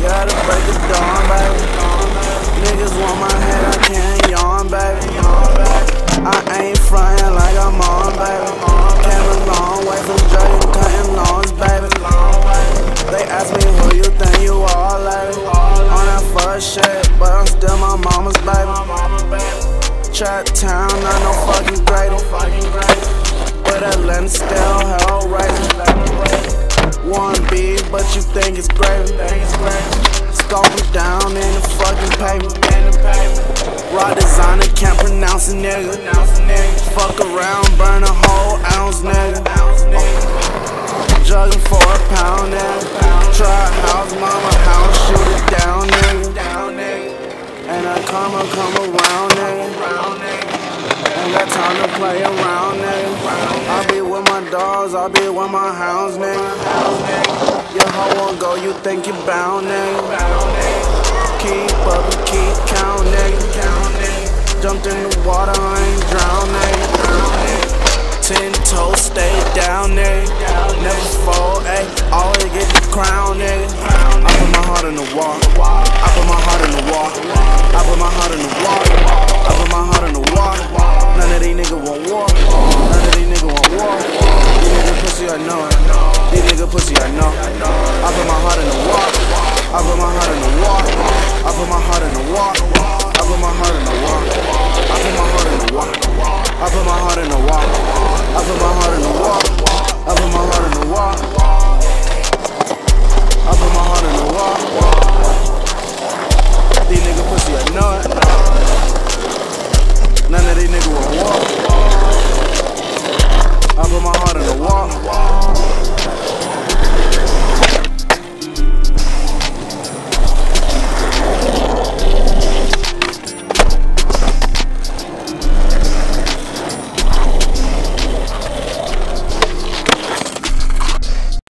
The break of dawn, baby. Niggas want my head, I can't yawn, baby. I ain't frying like I'm on, baby. Came a long way from Jordan, cutting lawns, baby. They ask me who you think you are, lady. On that first shit, but I'm still my mama's baby. Trap town, not no fucking but you think it's gravy. Scope down in the fucking pavement. Raw designer, can't pronounce a nigga. Fuck around, burn a whole ounce, nigga. Jugging for a pound, nigga. Try house, mama house, shoot it down, nigga. And I come, I come around, nigga. Ain't got time to play around, nigga. I be with my dogs, I be with my hounds, nigga. Your hoe won't go, you think you bound, nigga. Keep up keep count, nigga. Jumped in the water, I ain't drown, nigga. Ten toes, stay down, nigga. Never fall, ayy. Always get the crown, nigga. I put my heart in the wall. I put my heart in the wall. I put my heart in the wall. I put my heart in the wall. None of these niggas want war. None of these niggas want war. These niggas pussy, I know it. Pussy, I know. I put my heart in the wall. I put my heart